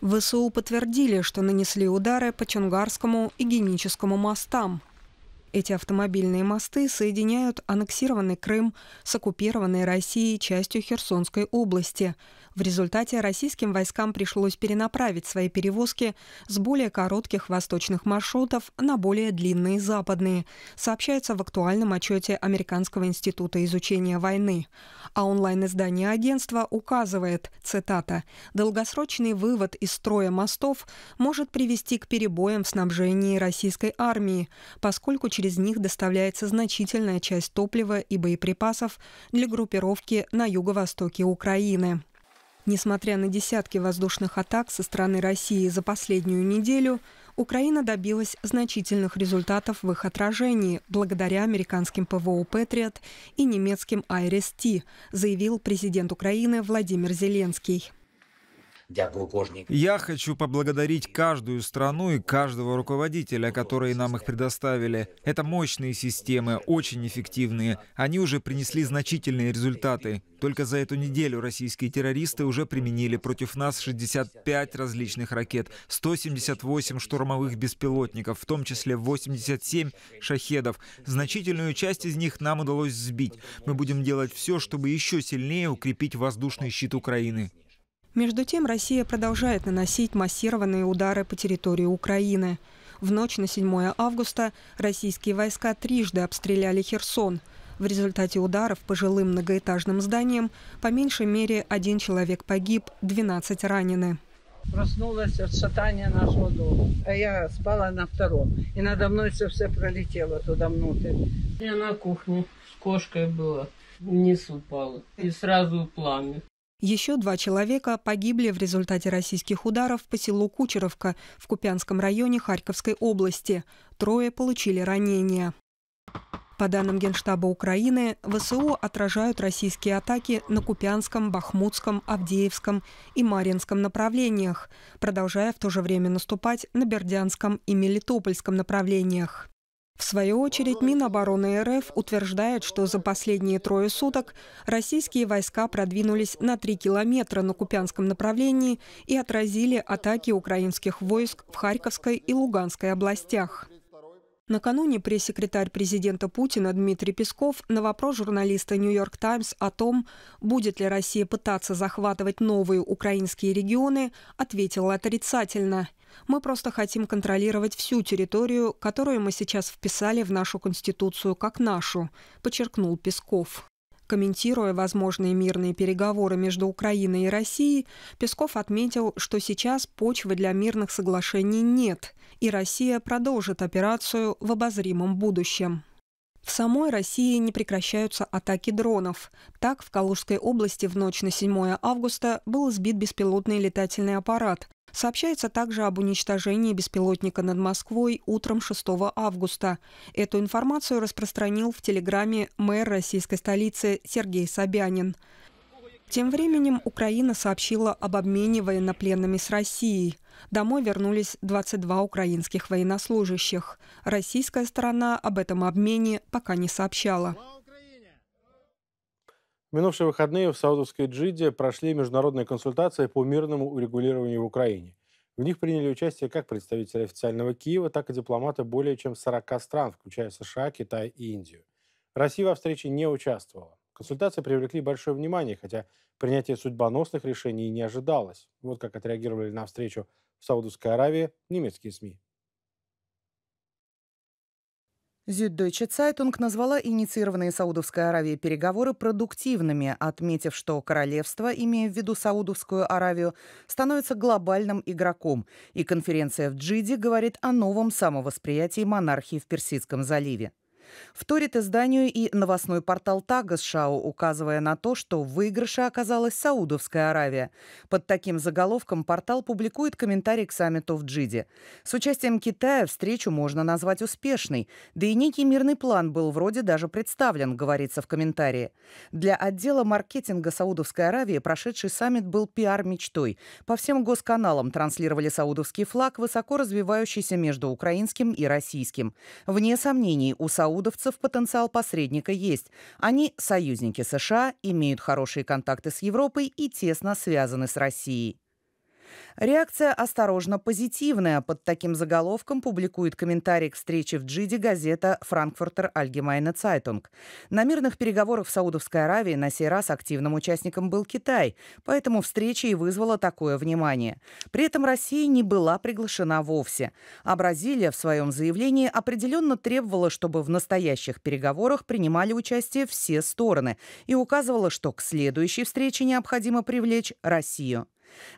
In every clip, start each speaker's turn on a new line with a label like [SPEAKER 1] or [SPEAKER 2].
[SPEAKER 1] ВСУ подтвердили, что нанесли удары по Чунгарскому и Геническому мостам. Эти автомобильные мосты соединяют аннексированный Крым с оккупированной Россией частью Херсонской области, в результате российским войскам пришлось перенаправить свои перевозки с более коротких восточных маршрутов на более длинные западные, сообщается в актуальном отчете Американского института изучения войны. А онлайн-издание агентства указывает, цитата, «долгосрочный вывод из строя мостов может привести к перебоям в снабжении российской армии, поскольку через них доставляется значительная часть топлива и боеприпасов для группировки на юго-востоке Украины». Несмотря на десятки воздушных атак со стороны России за последнюю неделю, Украина добилась значительных результатов в их отражении благодаря американским ПВО «Патриот» и немецким «Айрес-Ти», заявил президент Украины Владимир Зеленский.
[SPEAKER 2] Я хочу поблагодарить каждую страну и каждого руководителя, которые нам их предоставили. Это мощные системы, очень эффективные. Они уже принесли значительные результаты. Только за эту неделю российские террористы уже применили против нас 65 различных ракет, 178 штурмовых беспилотников, в том числе 87 шахедов. Значительную часть из них нам удалось сбить. Мы будем делать все, чтобы еще сильнее укрепить воздушный щит Украины.
[SPEAKER 1] Между тем, Россия продолжает наносить массированные удары по территории Украины. В ночь на 7 августа российские войска трижды обстреляли Херсон. В результате ударов по жилым многоэтажным зданиям по меньшей мере один человек погиб, 12 ранены.
[SPEAKER 3] Проснулась от шатания нашего дома. А я спала на втором. И надо мной все, все пролетело туда внутрь.
[SPEAKER 4] Я на кухне с кошкой была. Вниз упала. И сразу пламя.
[SPEAKER 1] Еще два человека погибли в результате российских ударов по селу Кучеровка в Купянском районе Харьковской области. Трое получили ранения. По данным Генштаба Украины, ВСУ отражают российские атаки на Купянском, Бахмутском, Авдеевском и Маринском направлениях, продолжая в то же время наступать на Бердянском и Мелитопольском направлениях. В свою очередь, Минобороны РФ утверждает, что за последние трое суток российские войска продвинулись на три километра на Купянском направлении и отразили атаки украинских войск в Харьковской и Луганской областях. Накануне пресс-секретарь президента Путина Дмитрий Песков на вопрос журналиста «Нью-Йорк Таймс» о том, будет ли Россия пытаться захватывать новые украинские регионы, ответил отрицательно. Мы просто хотим контролировать всю территорию, которую мы сейчас вписали в нашу Конституцию как нашу, подчеркнул Песков. Комментируя возможные мирные переговоры между Украиной и Россией, Песков отметил, что сейчас почвы для мирных соглашений нет, и Россия продолжит операцию в обозримом будущем. В самой России не прекращаются атаки дронов. Так, в Калужской области в ночь на 7 августа был сбит беспилотный летательный аппарат, Сообщается также об уничтожении беспилотника над Москвой утром 6 августа. Эту информацию распространил в Телеграме мэр российской столицы Сергей Собянин. Тем временем Украина сообщила об обмене военнопленными с Россией. Домой вернулись 22 украинских военнослужащих. Российская сторона об этом обмене пока не сообщала.
[SPEAKER 5] В минувшие выходные в Саудовской Джиде прошли международные консультации по мирному урегулированию в Украине. В них приняли участие как представители официального Киева, так и дипломаты более чем 40 стран, включая США, Китай и Индию. Россия во встрече не участвовала. Консультации привлекли большое внимание, хотя принятие судьбоносных решений не ожидалось. Вот как отреагировали на встречу в Саудовской Аравии немецкие СМИ.
[SPEAKER 6] Süddeutsche Zeitung назвала инициированные Саудовской Аравией переговоры продуктивными, отметив, что королевство, имея в виду Саудовскую Аравию, становится глобальным игроком, и конференция в Джиде говорит о новом самовосприятии монархии в Персидском заливе. Вторит изданию и новостной портал Тагасшау, указывая на то, что в выигрыше оказалась Саудовская Аравия. Под таким заголовком портал публикует комментарий к саммиту в Джиде. С участием Китая встречу можно назвать успешной, да и некий мирный план был вроде даже представлен, говорится в комментарии. Для отдела маркетинга Саудовской Аравии прошедший саммит был пиар-мечтой. По всем госканалам транслировали саудовский флаг, высоко развивающийся между украинским и российским. Вне сомнений, у Сауд саудовцев потенциал посредника есть. Они союзники США, имеют хорошие контакты с Европой и тесно связаны с Россией. Реакция осторожно позитивная. Под таким заголовком публикует комментарий к встрече в Джиде газета «Франкфуртер Allgemeine Zeitung». На мирных переговорах в Саудовской Аравии на сей раз активным участником был Китай, поэтому встреча и вызвала такое внимание. При этом Россия не была приглашена вовсе. А Бразилия в своем заявлении определенно требовала, чтобы в настоящих переговорах принимали участие все стороны и указывала, что к следующей встрече необходимо привлечь Россию.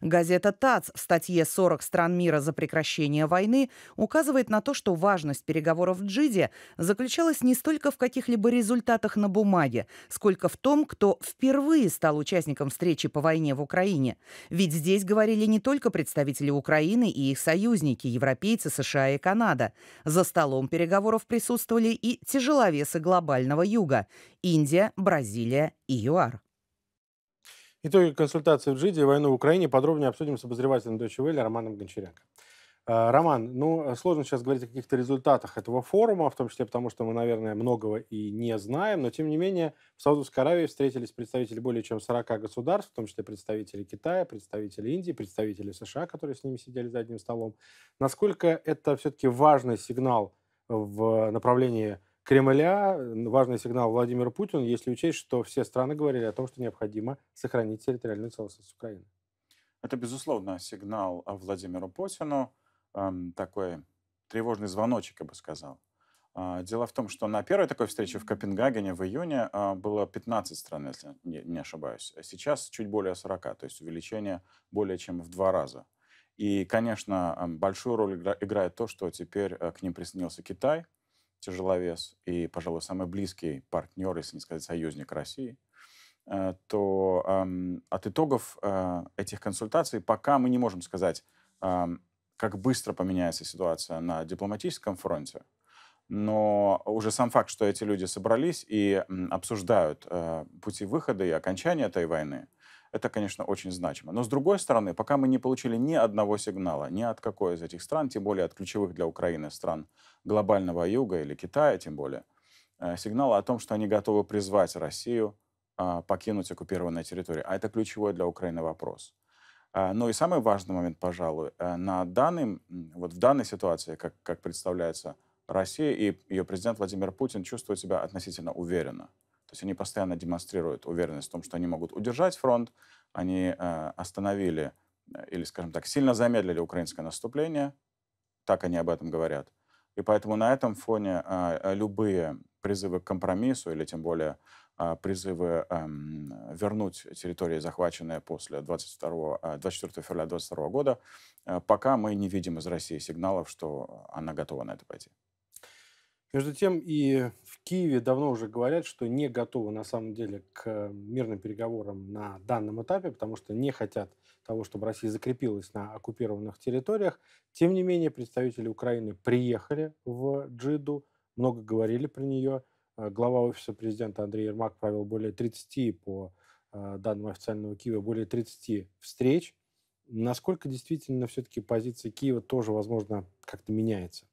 [SPEAKER 6] Газета ТАЦ в статье «40 стран мира за прекращение войны» указывает на то, что важность переговоров в Джиде заключалась не столько в каких-либо результатах на бумаге, сколько в том, кто впервые стал участником встречи по войне в Украине. Ведь здесь говорили не только представители Украины и их союзники, европейцы, США и Канада. За столом переговоров присутствовали и тяжеловесы глобального юга – Индия, Бразилия и ЮАР.
[SPEAKER 5] Итоги консультации в Джиде войну в Украине подробнее обсудим с обозревателем Deutsche Welle Романом Гончаренко. А, Роман, ну, сложно сейчас говорить о каких-то результатах этого форума, в том числе потому, что мы, наверное, многого и не знаем, но, тем не менее, в Саудовской Аравии встретились представители более чем 40 государств, в том числе представители Китая, представители Индии, представители США, которые с ними сидели за одним столом. Насколько это все-таки важный сигнал в направлении Кремля важный сигнал Владимиру Путину, если учесть, что все страны говорили о том, что необходимо сохранить территориальную целостность Украины.
[SPEAKER 7] Это, безусловно, сигнал Владимиру Путину, такой тревожный звоночек, я бы сказал. Э, дело в том, что на первой такой встрече в Копенгагене в июне э, было 15 стран, если не, не ошибаюсь. Сейчас чуть более 40, то есть увеличение более чем в два раза. И, конечно, большую роль играет то, что теперь э, к ним присоединился Китай – тяжеловес и, пожалуй, самый близкий партнер, если не сказать союзник России, э, то э, от итогов э, этих консультаций пока мы не можем сказать, э, как быстро поменяется ситуация на дипломатическом фронте, но уже сам факт, что эти люди собрались и обсуждают э, пути выхода и окончания этой войны, это, конечно, очень значимо. Но, с другой стороны, пока мы не получили ни одного сигнала, ни от какой из этих стран, тем более от ключевых для Украины стран глобального юга или Китая, тем более, э, сигнала о том, что они готовы призвать Россию а, покинуть оккупированные территории. А это ключевой для Украины вопрос. Но и самый важный момент, пожалуй, э, на данный, вот в данной ситуации, как, как представляется Россия и ее президент Владимир Путин чувствуют себя относительно уверенно. То есть они постоянно демонстрируют уверенность в том, что они могут удержать фронт, они э, остановили или, скажем так, сильно замедлили украинское наступление, так они об этом говорят. И поэтому на этом фоне э, любые призывы к компромиссу или тем более э, призывы э, вернуть территории, захваченные после 22, 24 февраля 2022 года, э, пока мы не видим из России сигналов, что она готова на это пойти.
[SPEAKER 5] Между тем и в Киеве давно уже говорят, что не готовы на самом деле к мирным переговорам на данном этапе, потому что не хотят того, чтобы Россия закрепилась на оккупированных территориях. Тем не менее, представители Украины приехали в Джиду, много говорили про нее. Э, глава офиса президента Андрей Ермак провел более 30, по э, данным официального Киева, более 30 встреч. Насколько действительно все-таки позиция Киева тоже, возможно, как-то меняется?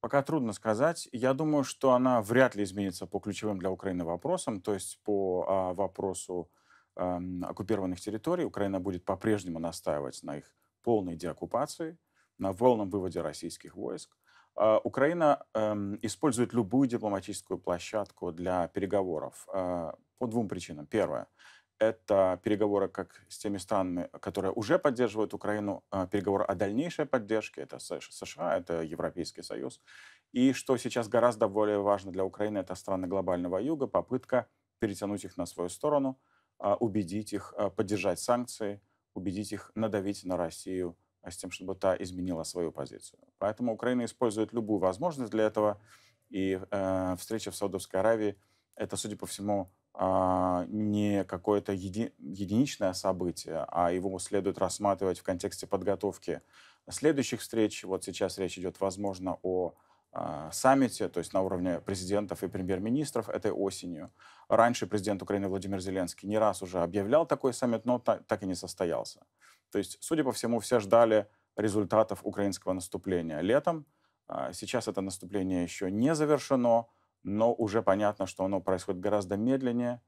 [SPEAKER 7] Пока трудно сказать. Я думаю, что она вряд ли изменится по ключевым для Украины вопросам, то есть по а, вопросу а, оккупированных территорий. Украина будет по-прежнему настаивать на их полной деоккупации, на полном выводе российских войск. А, Украина а, использует любую дипломатическую площадку для переговоров а, по двум причинам. Первое это переговоры как с теми странами, которые уже поддерживают Украину, а, переговоры о дальнейшей поддержке, это США, это Европейский Союз. И что сейчас гораздо более важно для Украины, это страны глобального юга, попытка перетянуть их на свою сторону, убедить их а, поддержать санкции, убедить их надавить на Россию с тем, чтобы та изменила свою позицию. Поэтому Украина использует любую возможность для этого. И э, встреча в Саудовской Аравии — это, судя по всему, а, не какое-то еди, единичное событие, а его следует рассматривать в контексте подготовки следующих встреч. Вот сейчас речь идет, возможно, о а, саммите, то есть на уровне президентов и премьер-министров этой осенью. Раньше президент Украины Владимир Зеленский не раз уже объявлял такой саммит, но так и не состоялся. То есть, судя по всему, все ждали результатов украинского наступления летом. А, сейчас это наступление еще не завершено, но уже понятно, что оно происходит гораздо медленнее,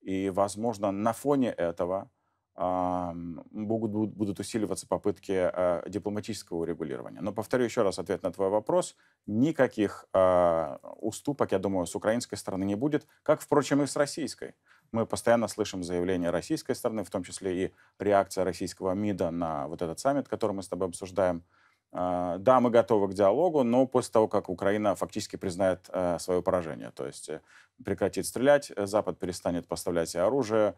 [SPEAKER 7] и, возможно, на фоне этого будут, будут усиливаться попытки э, дипломатического урегулирования. Но повторю еще раз ответ на твой вопрос. Никаких э, уступок, я думаю, с украинской стороны не будет, как, впрочем, и с российской. Мы постоянно слышим заявления российской стороны, в том числе и реакция российского МИДа на вот этот саммит, который мы с тобой обсуждаем. А, да, мы готовы к диалогу, но после того, как Украина фактически признает э, свое поражение, то есть э, прекратит стрелять, э, Запад перестанет поставлять оружие,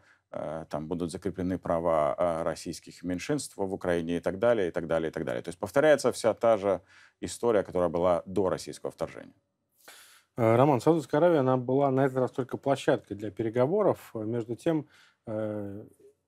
[SPEAKER 7] там будут закреплены права российских меньшинств в Украине и так далее, и так далее, и так далее. То есть повторяется вся та же история, которая была до российского вторжения.
[SPEAKER 5] Роман, Саудовская Аравия, она была на этот раз только площадкой для переговоров. Между тем,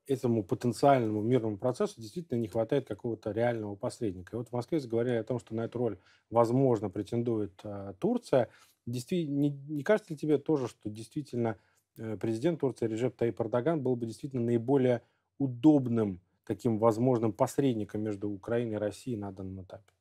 [SPEAKER 5] этому потенциальному мирному процессу действительно не хватает какого-то реального посредника. И вот в Москве заговорили о том, что на эту роль, возможно, претендует э, Турция. Действительно, не, не кажется ли тебе тоже, что действительно э, президент Турции Режеп Таип Эрдоган был бы действительно наиболее удобным таким возможным посредником между Украиной и Россией на данном этапе?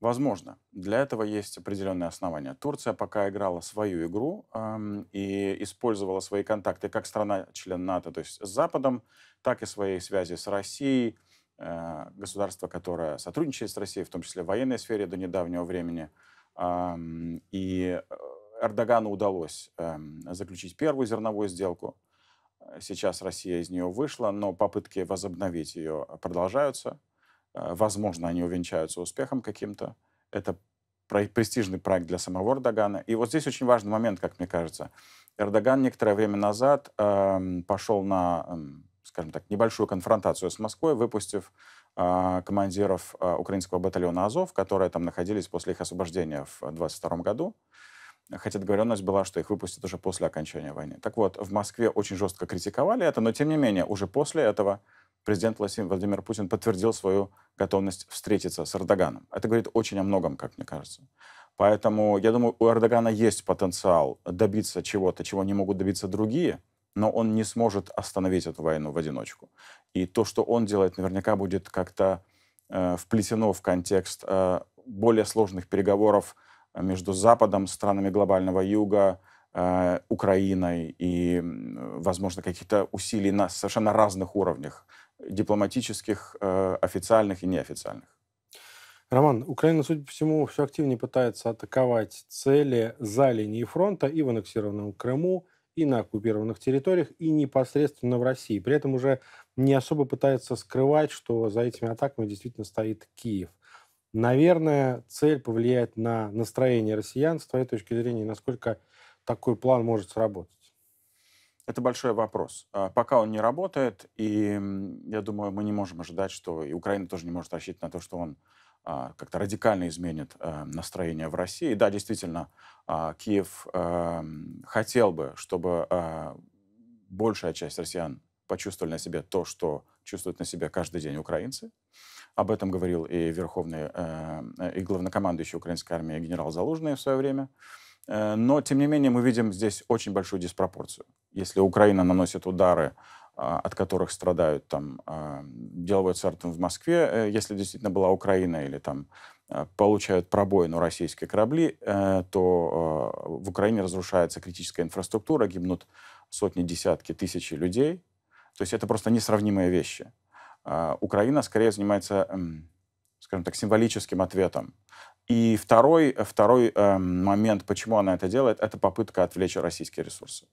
[SPEAKER 7] Возможно. Для этого есть определенные основания. Турция пока играла свою игру эм, и использовала свои контакты как страна-член НАТО, то есть с Западом, так и свои связи с Россией, э, государство, которое сотрудничает с Россией, в том числе в военной сфере до недавнего времени. Эм, и Эрдогану удалось эм, заключить первую зерновую сделку. Сейчас Россия из нее вышла, но попытки возобновить ее продолжаются. Э, возможно, они увенчаются успехом каким-то. Это престижный проект для самого Эрдогана. И вот здесь очень важный момент, как мне кажется. Эрдоган некоторое время назад э, пошел на, э, скажем так, небольшую конфронтацию с Москвой, выпустив э, командиров э, украинского батальона «Азов», которые там находились после их освобождения в 2022 году. Хотя договоренность была, что их выпустят уже после окончания войны. Так вот, в Москве очень жестко критиковали это, но тем не менее, уже после этого президент Владимир Путин подтвердил свою готовность встретиться с Эрдоганом. Это говорит очень о многом, как мне кажется. Поэтому я думаю, у Эрдогана есть потенциал добиться чего-то, чего не могут добиться другие, но он не сможет остановить эту войну в одиночку. И то, что он делает, наверняка будет как-то э, вплетено в контекст э, более сложных переговоров между Западом, странами глобального юга, э, Украиной и, возможно, каких-то усилий на совершенно разных уровнях дипломатических, э, официальных и неофициальных.
[SPEAKER 5] Роман, Украина, судя по всему, все активнее пытается атаковать цели за линией фронта и в аннексированном Крыму, и на оккупированных территориях, и непосредственно в России. При этом уже не особо пытается скрывать, что за этими атаками действительно стоит Киев. Наверное, цель повлияет на настроение россиян, с твоей точки зрения, насколько такой план может сработать.
[SPEAKER 7] Это большой вопрос. А, пока он не работает, и я думаю, мы не можем ожидать, что и Украина тоже не может рассчитывать на то, что он а, как-то радикально изменит а, настроение в России. Да, действительно, Киев хотел бы, чтобы большая часть россиян почувствовали на себе то, что чувствуют на себе каждый день украинцы. Об этом говорил и верховный, и главнокомандующий украинской армии генерал Залужный в свое время. Э, но, тем не менее, мы видим здесь очень большую диспропорцию. Если Украина наносит удары, а, от которых страдают там а, деловой центр в Москве, э, если действительно была Украина, или там получают пробоину российские корабли, э, то в Украине разрушается критическая инфраструктура, гибнут сотни, десятки, тысячи людей. То есть это просто несравнимые вещи. Украина скорее занимается, скажем так, символическим ответом и второй, второй э, момент, почему она это делает, это попытка отвлечь российские ресурсы.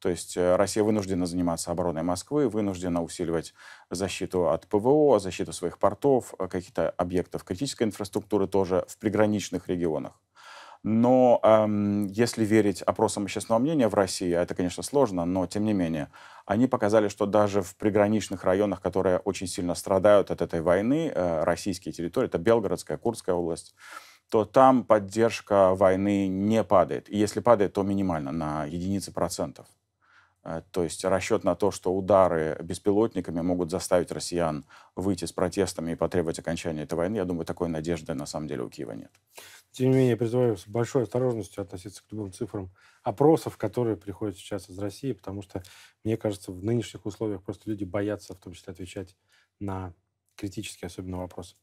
[SPEAKER 7] То есть э, Россия вынуждена заниматься обороной Москвы, вынуждена усиливать защиту от ПВО, защиту своих портов, э, каких-то объектов критической инфраструктуры тоже в приграничных регионах. Но эм, если верить опросам общественного мнения в России, а это, конечно, сложно, но тем не менее, они показали, что даже в приграничных районах, которые очень сильно страдают от этой войны, э, российские территории, это Белгородская, Курская область, то там поддержка войны не падает. И если падает, то минимально, на единицы процентов. Э, то есть расчет на то, что удары беспилотниками могут заставить россиян выйти с протестами и потребовать окончания этой войны, я думаю, такой надежды на самом деле у Киева нет.
[SPEAKER 5] Тем не менее, я призываю с большой осторожностью относиться к любым цифрам опросов, которые приходят сейчас из России, потому что, мне кажется, в нынешних условиях просто люди боятся в том числе отвечать на критические особенно вопросы.